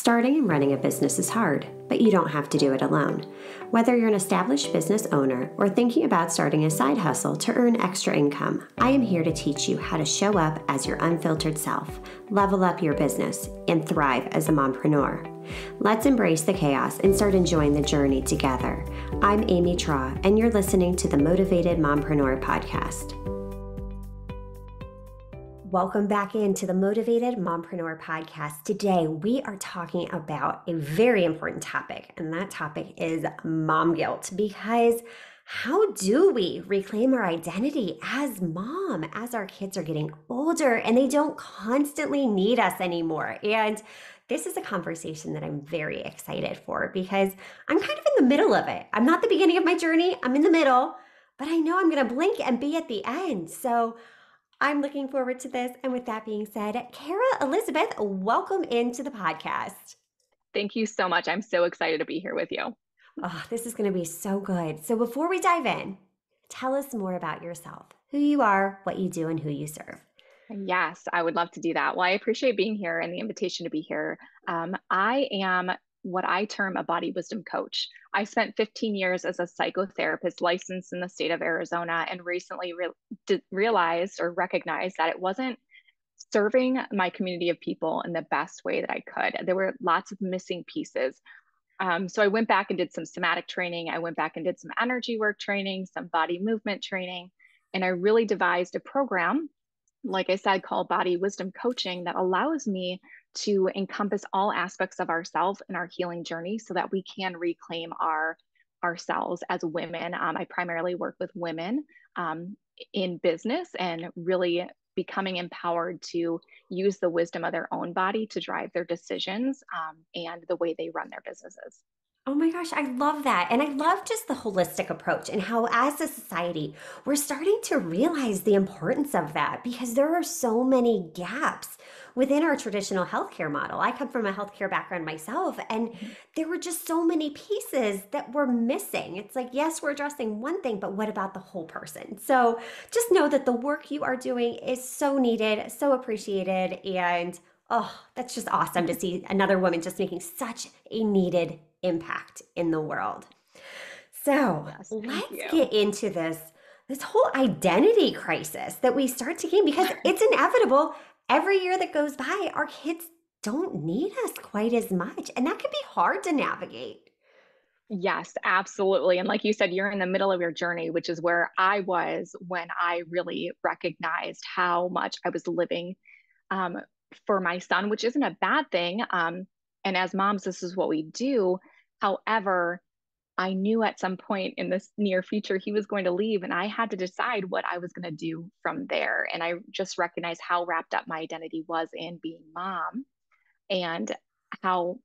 Starting and running a business is hard, but you don't have to do it alone. Whether you're an established business owner or thinking about starting a side hustle to earn extra income, I am here to teach you how to show up as your unfiltered self, level up your business, and thrive as a mompreneur. Let's embrace the chaos and start enjoying the journey together. I'm Amy Traugh, and you're listening to the Motivated Mompreneur Podcast. Welcome back into the Motivated Mompreneur podcast. Today, we are talking about a very important topic, and that topic is mom guilt. Because how do we reclaim our identity as mom as our kids are getting older and they don't constantly need us anymore? And this is a conversation that I'm very excited for because I'm kind of in the middle of it. I'm not the beginning of my journey, I'm in the middle, but I know I'm going to blink and be at the end. So, I'm looking forward to this. And with that being said, Carah Elizabeth, welcome into the podcast. Thank you so much. I'm so excited to be here with you. Oh, this is going to be so good. So, before we dive in, tell us more about yourself who you are, what you do, and who you serve. Yes, I would love to do that. Well, I appreciate being here and the invitation to be here. Um, I am what I term a body wisdom coach. I spent 15 years as a psychotherapist licensed in the state of Arizona and recently re- realized or recognized that it wasn't serving my community of people in the best way that I could. There were lots of missing pieces. Um, so I went back and did some somatic training. I went back and did some energy work training, some body movement training, and I really devised a program, like I said, called Body Wisdom Coaching that allows me to encompass all aspects of ourselves and our healing journey so that we can reclaim our ourselves as women. Um, I primarily work with women um, in business and really becoming empowered to use the wisdom of their own body to drive their decisions um, and the way they run their businesses. Oh my gosh, I love that. And I love just the holistic approach and how, as a society, we're starting to realize the importance of that because there are so many gaps within our traditional healthcare model. I come from a healthcare background myself, and there were just so many pieces that were missing. It's like, yes, we're addressing one thing, but what about the whole person? So just know that the work you are doing is so needed, so appreciated, and oh, that's just awesome to see another woman just making such a needed impact in the world. So yes, let's you. get into this this whole identity crisis that we start to gain because it's inevitable. Every year that goes by, our kids don't need us quite as much, and that can be hard to navigate. Yes, absolutely. And like you said, you're in the middle of your journey, which is where I was when I really recognized how much I was living um, for my son, which isn't a bad thing. Um, and as moms, this is what we do. However, I knew at some point in this near future he was going to leave, and I had to decide what I was going to do from there. And I just recognized how wrapped up my identity was in being mom and how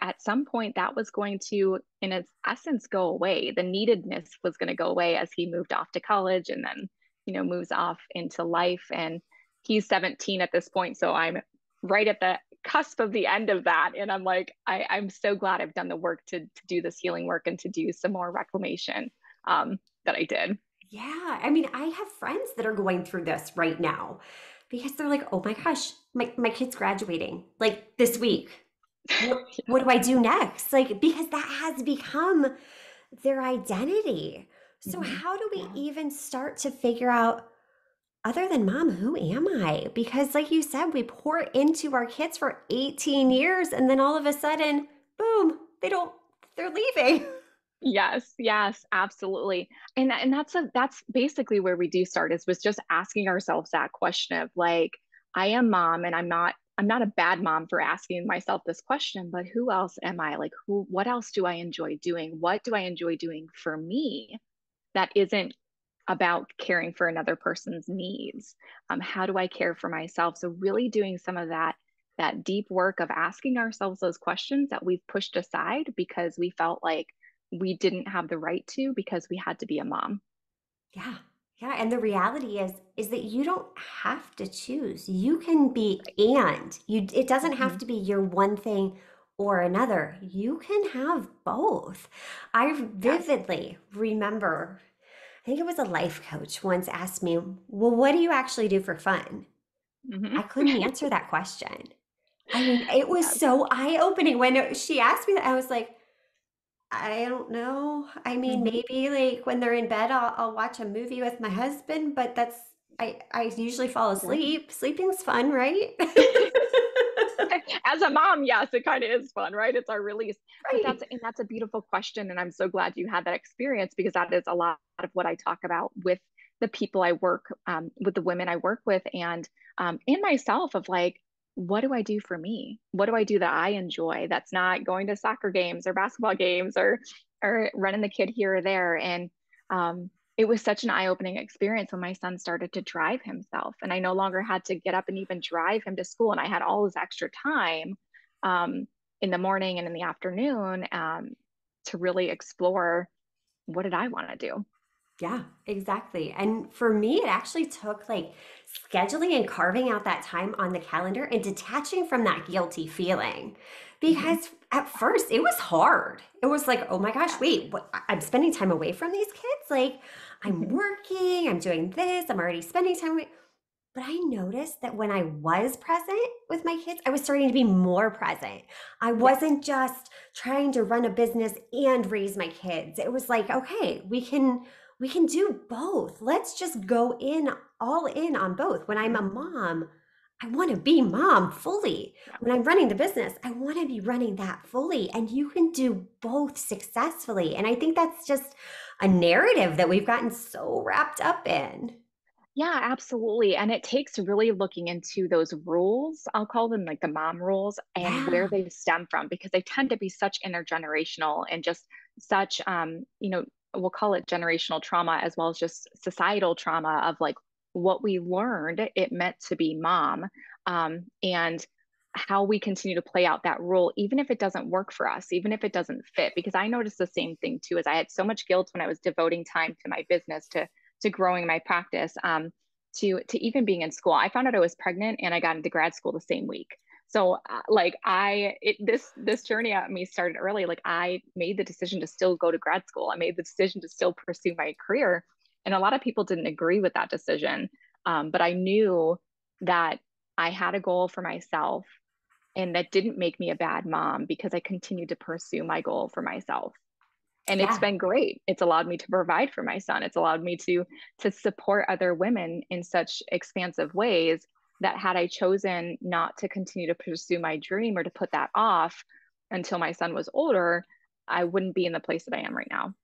at some point that was going to in its essence go away the neededness was going to go away as he moved off to college and then you know moves off into life and he's 17 at this point so i'm right at the cusp of the end of that. And i'm like I, i'm so glad i've done the work to, to do this healing work and to do some more reclamation um, that i did. Yeah. I mean i have friends that are going through this right now because they're like oh my gosh my, my kid's graduating like this week. What, what do i do next? Like because that has become their identity. So mm-hmm. how do we yeah. even start to figure out other than mom, who am I? Because, like you said, we pour into our kids for 18 years and then all of a sudden, boom, they don't, they're leaving. Yes, yes, absolutely. And and that's a that's basically where we do start is was just asking ourselves that question of like, I am mom and I'm not I'm not a bad mom for asking myself this question, but who else am I? Like who what else do I enjoy doing? What do I enjoy doing for me that isn't about caring for another person's needs. Um, how do i care for myself? So really doing some of that that deep work of asking ourselves those questions that we've pushed aside because we felt like we didn't have the right to because we had to be a mom. Yeah. Yeah. And the reality is is that you don't have to choose. You can be and. You it doesn't have mm-hmm. to be your one thing or another. You can have both. I vividly remember think it was a life coach once asked me, Well, what do you actually do for fun? Mm-hmm. I couldn't answer that question. I mean, it was so eye-opening when she asked me that. I was like, I don't know. I mean, Mhm. maybe like when they're in bed, I'll, I'll watch a movie with my husband, but that's I I usually fall asleep. Sleeping's fun, right? As a mom, yes, it kind of is fun, right? It's our release. But Right. that's and that's a beautiful question, and I'm so glad you had that experience because that is a lot of what I talk about with the people I work um, with, the women I work with, and um, and myself of like, what do I do for me? What do I do that I enjoy? That's not going to soccer games or basketball games or or running the kid here or there. And um, it was such an eye-opening experience when my son started to drive himself and i no longer had to get up and even drive him to school and i had all this extra time um, in the morning and in the afternoon um, to really explore what did i want to do Yeah, exactly. And for me, it actually took like scheduling and carving out that time on the calendar and detaching from that guilty feeling. Mhm. Because at first it was hard. It was like, oh my gosh, wait, what, I'm spending time away from these kids? Like, I'm Mhm. working, I'm doing this, I'm already spending time. But I noticed that when I was present with my kids, I was starting to be more present. I wasn't just trying to run a business and raise my kids. It was like, okay, we can we can do both. Let's just go in all in on both. When I'm a Mhm. mom, I want to be mom fully. When I'm running the business, I want to be running that fully. And you can do both successfully. And I think that's just a narrative that we've gotten so wrapped up in. Yeah, absolutely. And it takes really looking into those rules. I'll call them like the mom rules and where they stem from because they tend to be such intergenerational and just such um, you know, we'll call it generational trauma as well as just societal trauma of like what we learned it meant to be mom. Um, and how we continue to play out that role, even if it doesn't work for us, even if it doesn't fit. Because I noticed the same thing too, as I had so much guilt when I was devoting time to my business, to to growing my practice, um, to to even being in school. I found out I was pregnant and I got into grad school the same week. So uh, like I it, this this journey at me started early. Like I made the decision to still go to grad school. I made the decision to still pursue my career, and a lot of people didn't agree with that decision. Um, but I knew that I had a goal for myself and that didn't make me a bad mom because I continued to pursue my goal for myself. And it's been great. It's allowed me to provide for my son. It's allowed me to to support other women in such expansive ways that had I chosen not to continue to pursue my dream or to put that off until my son was older, I wouldn't be in the place that I am right now.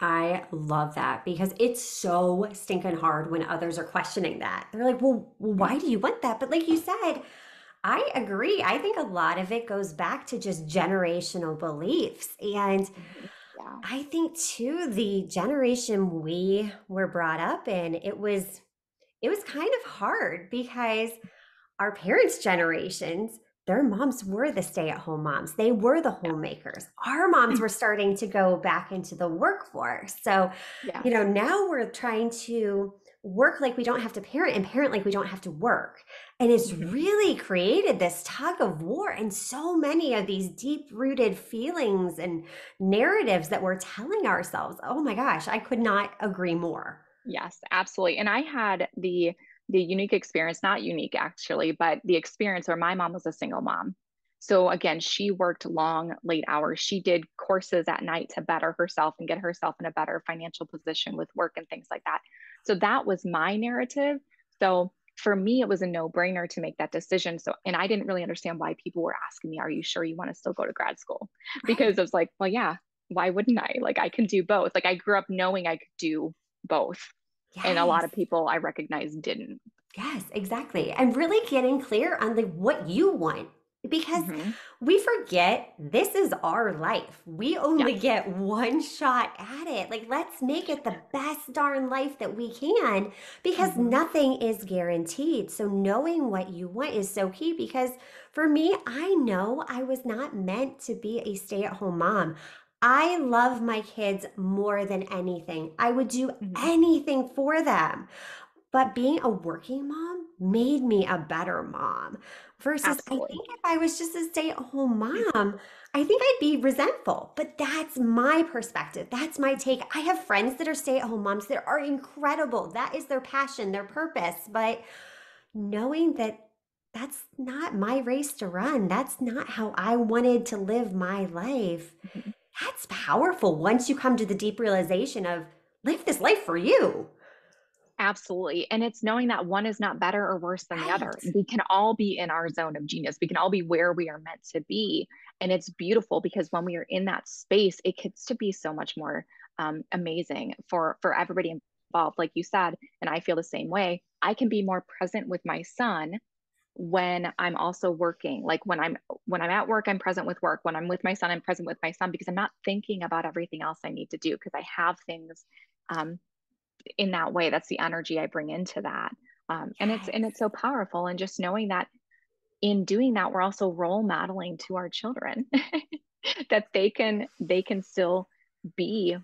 I love that because it's so stinking hard when others are questioning that. They're like, well, why do you want that? But like you said, I agree. I think a lot of it goes back to just generational beliefs. And Mhm. Yeah. I think too, the generation we were brought up in, it was it was kind of hard because our parents' generations, their moms were the stay-at-home moms. They were the homemakers. Our moms were starting to go back into the workforce. So, you know, now we're trying to work like we don't have to parent and parent like we don't have to work. And it's Mhm. really created this tug of war and so many of these deep-rooted feelings and narratives that we're telling ourselves. Oh my gosh, I could not agree more. Yes, absolutely. And I had the the unique experience, not unique actually, but the experience where my mom was a single mom. So again, she worked long, late hours. She did courses at night to better herself and get herself in a better financial position with work and things like that. So that was my narrative. So for me, it was a no-brainer to make that decision. So, and I didn't really understand why people were asking me, "Are you sure you want to still go to grad school?" Because I was like, "Well, yeah, why wouldn't I? Like I can do both." Like I grew up knowing I could do both and a lot of people I recognize didn't. Yes, exactly. And really getting clear on like what you want because hmm we forget this is our life. We only Yes. get one shot at it. Like let's make it the best darn life that we can because hmm nothing is guaranteed. So knowing what you want is so key because for me, I know I was not meant to be a stay-at-home mom. I love my kids more than anything. I would do hmm anything for them. But being a working mom made me a better mom versus I think if I was just a stay-at-home mom, I think I'd be resentful. But that's my perspective. That's my take. I have friends that are stay-at-home moms that are incredible. That is their passion, their purpose. But knowing that that's not my race to run. That's not how I wanted to live my life. Mhm. That's powerful once you come to the deep realization of live this life for you. Absolutely. And it's knowing that one is not better or worse than the other. We can all be in our zone of genius. We can all be where we are meant to be. And it's beautiful because when we are in that space, it gets to be so much more um, amazing for for everybody involved. Like you said, and I feel the same way. I can be more present with my son when I'm also working. Like when I'm when I'm at work, I'm present with work. When I'm with my son, I'm present with my son because I'm not thinking about everything else I need to do because I have things um, in that way that's the energy i bring into that um, and it's and it's so powerful and just knowing that in doing that we're also role modeling to our children that they can they can still be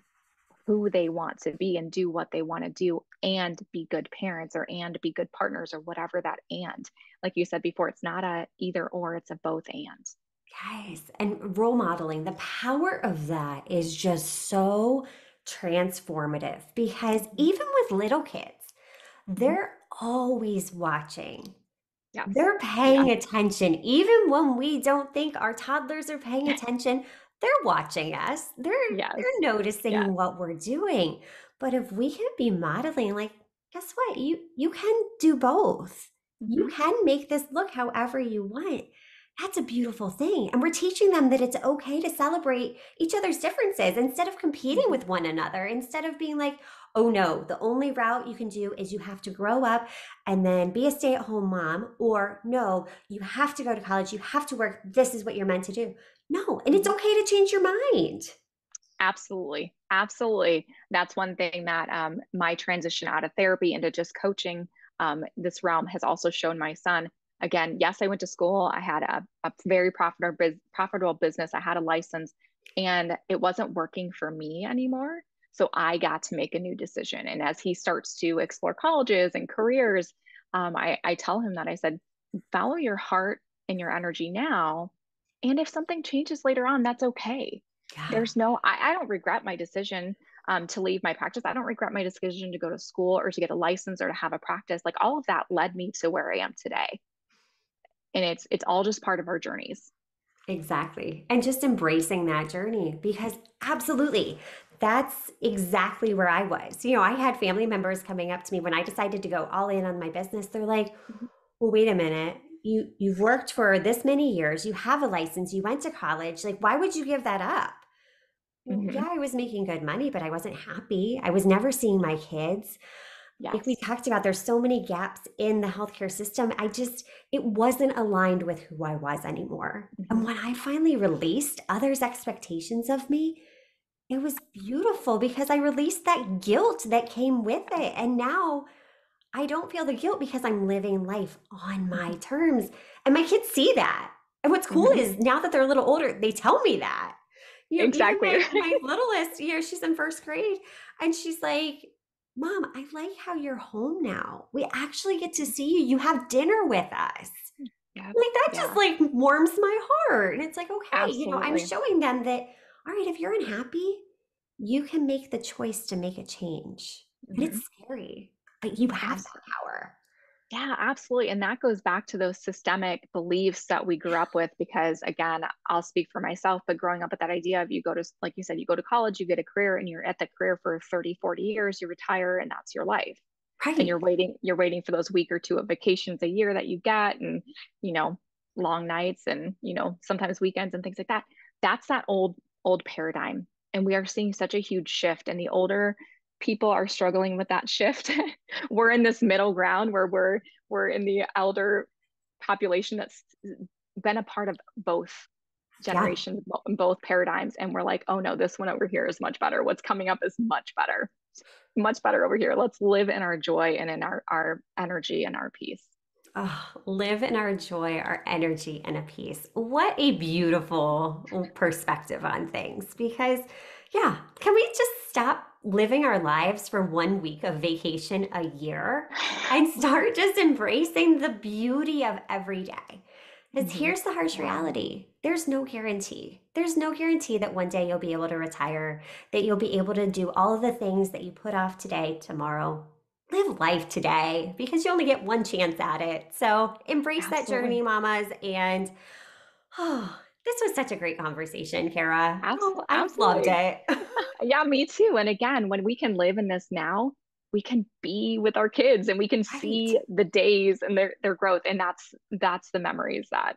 who they want to be and do what they want to do and be good parents or and be good partners or whatever that and like you said before it's not a either or it's a both and Yes. And role modeling, the power of that is just so transformative because Mhm. even with little kids, they're always watching. yes They're paying attention. Even when we don't think our toddlers are paying attention, they're watching us. They're yes they're yes noticing what we're doing. But if we can be modeling, like, guess what? You you can do both. You hmm can make this look however you want. That's a beautiful thing. And we're teaching them that it's okay to celebrate each other's differences instead of competing hmm with one another, instead of being like, oh no, the only route you can do is you have to grow up and then be a stay at home mom, or no, you have to go to college, you have to work, this is what you're meant to do. No, and it's hmm okay to change your mind. Absolutely. Absolutely. That's one thing that um, my transition out of therapy into just coaching um, this realm has also shown my son. Again, yes, I went to school. I had a, a very profitable, profitable business. I had a license and it wasn't working for me anymore. So I got to make a new decision. And as he starts to explore colleges and careers, um, I, I tell him that I said, follow your heart and your energy now. And if something changes later on, that's okay Yeah. there's no I, I don't regret my decision um, to leave my practice i don't regret my decision to go to school or to get a license or to have a practice like all of that led me to where i am today and it's it's all just part of our journeys Exactly. And just embracing that journey because absolutely, that's exactly where I was. You know, I had family members coming up to me when I decided to go all in on my business. They're like, Mhm. "Well, wait a minute. You you've worked for this many years. You have a license. You went to college. Like, why would you give that up?" Well, hmm yeah, I was making good money, but I wasn't happy. I was never seeing my kids like we talked about, there's so many gaps in the healthcare system. I just, it wasn't aligned with who I was anymore. And hmm when I finally released others' expectations of me, it was beautiful because I released that guilt that came with it. And now I don't feel the guilt because I'm living life on my terms. And my kids see that. And what's cool hmm is now that they're a little older, they tell me that. You know, exactly my, my littlest, you know, she's in first grade and she's like, Mom, I like how you're home now. We actually get to see you. You have dinner with us. yeah Like that just like warms my heart. And it's like, okay, you know, I'm showing them that, all right, if you're unhappy, you can make the choice to make a change. And hmm it's scary, but you have mm. that power. Yeah, absolutely. And that goes back to those systemic beliefs that we grew up with. Because again, I'll speak for myself, but growing up with that idea of you go to, like you said, you go to college, you get a career, and you're at that career for 30, 40 years, you retire, and that's your life. Right. And you're waiting, you're waiting for those week or two of vacations a year that you get, and, you know, long nights and, you know, sometimes weekends and things like that. That's that old, old paradigm. And we are seeing such a huge shift. And the older people are struggling with that shift. we're in this middle ground where we're we're in the elder population that's been a part of both Yeah. generations, both paradigms, and we're like, oh no, this one over here is much better. What's coming up is much better, much better over here. Let's live in our joy and in our our energy and our peace. Oh, live in our joy, our energy, and a peace. What a beautiful perspective on things. Because, yeah, can we just stop living our lives for one week of vacation a year and start just embracing the beauty of every day? Because Mhm. here's the harsh reality there's no guarantee. There's no guarantee that one day you'll be able to retire, that you'll be able to do all of the things that you put off today, tomorrow. live life today because you only get one chance at it. So embrace Absolutely. that journey, mamas. And oh, this was such a great conversation, Carah. Absolutely. Oh, I loved it. yeah, me too. And again, when we can live in this now, we can be with our kids and we can right. see the days and their their growth and that's that's the memories that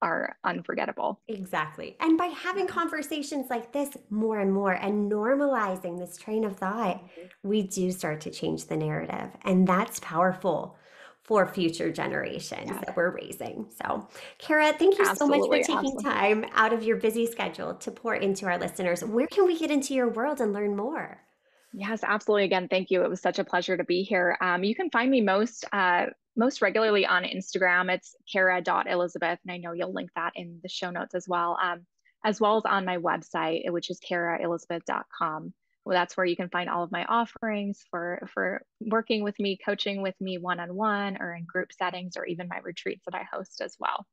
are unforgettable. Exactly. And by having conversations like this more and more and normalizing this train of thought, mm-hmm. we do start to change the narrative. And that's powerful for future generations yeah. that we're raising. So, Carah, thank you absolutely, so much for taking absolutely. time out of your busy schedule to pour into our listeners. Where can we get into your world and learn more? Yes, absolutely. Again, thank you. It was such a pleasure to be here. Um, you can find me most uh, most regularly on Instagram. It's carrah.elizabeth, and I know you'll link that in the show notes as well, um, as well as on my website, which is carahelizabeth.com. Well, that's where you can find all of my offerings for for working with me, coaching with me one on one, or in group settings, or even my retreats that I host as well.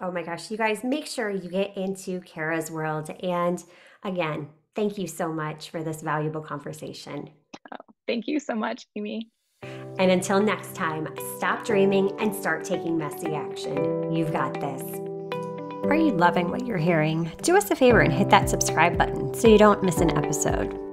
Oh my gosh, you guys, make sure you get into Carah's world. And again, thank you so much for this valuable conversation. Oh, thank you so much, Amy. And until next time, stop dreaming and start taking messy action. You've got this. Are you loving what you're hearing? Do us a favor and hit that subscribe button so you don't miss an episode.